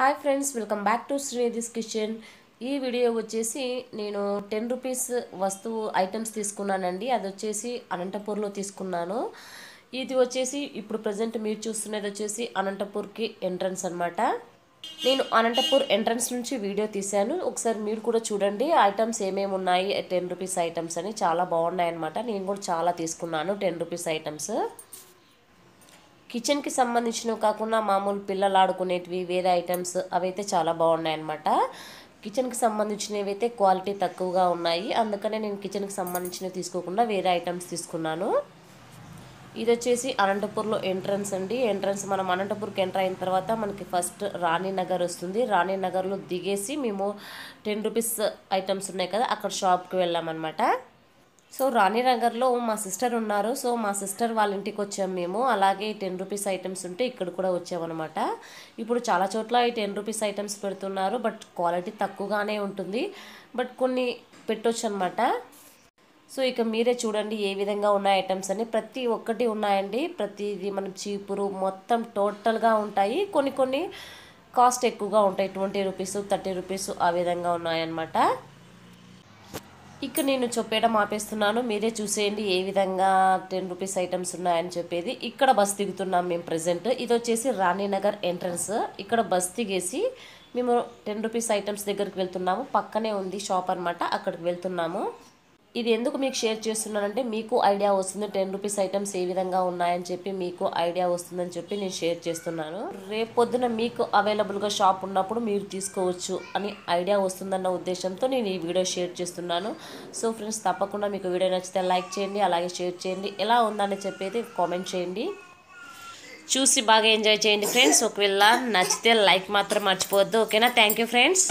Hi friends welcome back to Srinidhi's kitchen ఈ video వచ్చేసి నేను టెన్ రూపీస్ వస్తువు ఐటమ్స్ తీసుకున్నానండి. అది వచ్చేసి అనంతపూర్లో తీసుకున్నాను. ఇది వచ్చేసి ఇప్పుడు ప్రజెంట్ మీరు చూస్తున్నది వచ్చేసి అనంతపూర్కి ఎంట్రన్స్ అన్నమాట. నేను అనంతపూర్ ఎంట్రన్స్ నుంచి వీడియో తీశాను. ఒకసారి మీరు కూడా చూడండి. ఐటమ్స్ ఏమేమి ఉన్నాయి? టెన్ రూపీస్ ఐటమ్స్ అని చాలా బాగున్నాయి అనమాట నేను కూడా చాలా తీసుకున్నాను టెన్ రూపీస్ ఐటమ్స్ కిచెన్కి సంబంధించినవి కాకుండా మామూలు పిల్లలు ఆడుకునేటివి వేరే ఐటమ్స్ అవైతే చాలా బాగున్నాయి అనమాట కిచెన్కి సంబంధించినవి అయితే క్వాలిటీ తక్కువగా ఉన్నాయి. అందుకనే నేను కిచెన్కి సంబంధించినవి తీసుకోకుండా వేరే ఐటమ్స్ తీసుకున్నాను. ఇది వచ్చేసి అనంతపూర్లో ఎంట్రన్స్ అండి. ఎంట్రన్స్ మనం అనంతపూర్కి ఎంటర్ అయిన తర్వాత మనకి ఫస్ట్ రాణి నగర్ వస్తుంది. రాణి నగర్లో దిగేసి మేము టెన్ రూపీస్ ఐటమ్స్ ఉన్నాయి కదా అక్కడ షాప్కి వెళ్ళామన్నమాట. సో రాణి నగర్లో మా సిస్టర్ ఉన్నారు. సో మా సిస్టర్ వాళ్ళ ఇంటికి వచ్చాము మేము. అలాగే టెన్ రూపీస్ ఐటమ్స్ ఉంటే ఇక్కడ కూడా వచ్చామన్నమాట. ఇప్పుడు చాలా చోట్ల ఈ టెన్ రూపీస్ ఐటమ్స్ పెడుతున్నారు. బట్ క్వాలిటీ తక్కువగానే ఉంటుంది. బట్ కొన్ని పెట్టొచ్చు అనమాట సో ఇక మీరే చూడండి ఏ విధంగా ఉన్న ఐటమ్స్ అని. ప్రతి ఒక్కటి ఉన్నాయండి. ప్రతిది మనం చీపురు మొత్తం టోటల్గా ఉంటాయి. కొన్ని కొన్ని కాస్ట్ ఎక్కువగా ఉంటాయి. ట్వంటీ రూపీస్ థర్టీ రూపీస్ ఆ విధంగా ఉన్నాయన్నమాట. ఇక్కడ నేను చెప్పేయడం ఆపేస్తున్నాను. మీరే చూసేయండి ఏ విధంగా టెన్ రూపీస్ ఐటమ్స్ ఉన్నాయని చెప్పేది. ఇక్కడ బస్ దిగుతున్నాం మేము ప్రజెంట్ ఇది వచ్చేసి రాణీనగర్ ఎంట్రన్స్ ఇక్కడ బస్ దిగేసి మేము టెన్ రూపీస్ ఐటమ్స్ దగ్గరికి వెళ్తున్నాము. పక్కనే ఉంది షాప్ అనమాట అక్కడికి వెళ్తున్నాము. ఇది ఎందుకు మీకు షేర్ చేస్తున్నానంటే మీకు ఐడియా వస్తుంది టెన్ రూపీస్ ఐటమ్స్ ఏ విధంగా ఉన్నాయని చెప్పి మీకు ఐడియా వస్తుందని చెప్పి నేను షేర్ చేస్తున్నాను. రేపు పొద్దున మీకు అవైలబుల్గా షాప్ ఉన్నప్పుడు మీరు తీసుకోవచ్చు అని ఐడియా వస్తుందన్న ఉద్దేశంతో నేను ఈ వీడియో షేర్ చేస్తున్నాను. సో ఫ్రెండ్స్ తప్పకుండా మీకు వీడియో నచ్చితే లైక్ చేయండి అలాగే షేర్ చేయండి. ఎలా ఉందని చెప్పేది కామెంట్ చేయండి. చూసి బాగా ఎంజాయ్ చేయండి ఫ్రెండ్స్. ఒకవేళ నచ్చితే లైక్ మాత్రం మర్చిపోవద్దు. ఓకేనా? Thank you friends